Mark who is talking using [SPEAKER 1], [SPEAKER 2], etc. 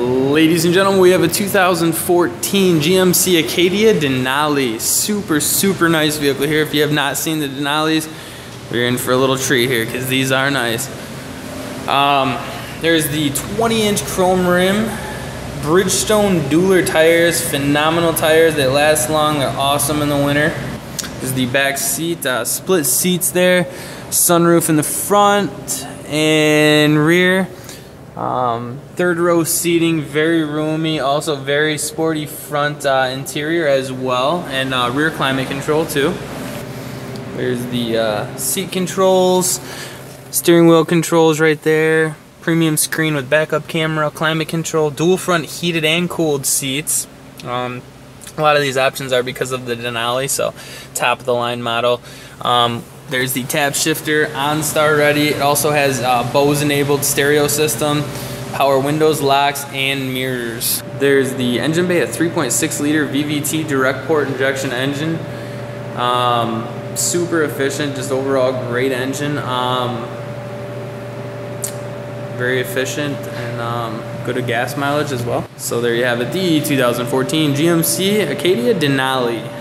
[SPEAKER 1] Ladies and gentlemen, we have a 2014 GMC Acadia Denali. Super, super nice vehicle here. If you have not seen the Denalis, you're in for a little treat here because these are nice. Um, there's the 20 inch chrome rim, Bridgestone Dueler tires, phenomenal tires. They last long, they're awesome in the winter. There's the back seat, uh, split seats there, sunroof in the front and rear. Um, third row seating, very roomy, also very sporty front uh, interior as well, and uh, rear climate control too. There's the uh, seat controls, steering wheel controls right there, premium screen with backup camera, climate control, dual front heated and cooled seats. Um, a lot of these options are because of the Denali, so top of the line model. Um, there's the tab shifter OnStar ready. It also has uh, Bose enabled stereo system, power windows, locks, and mirrors. There's the engine bay, a 3.6 liter VVT direct port injection engine. Um, super efficient, just overall great engine. Um, very efficient and um, good at gas mileage as well. So there you have it, the 2014 GMC Acadia Denali.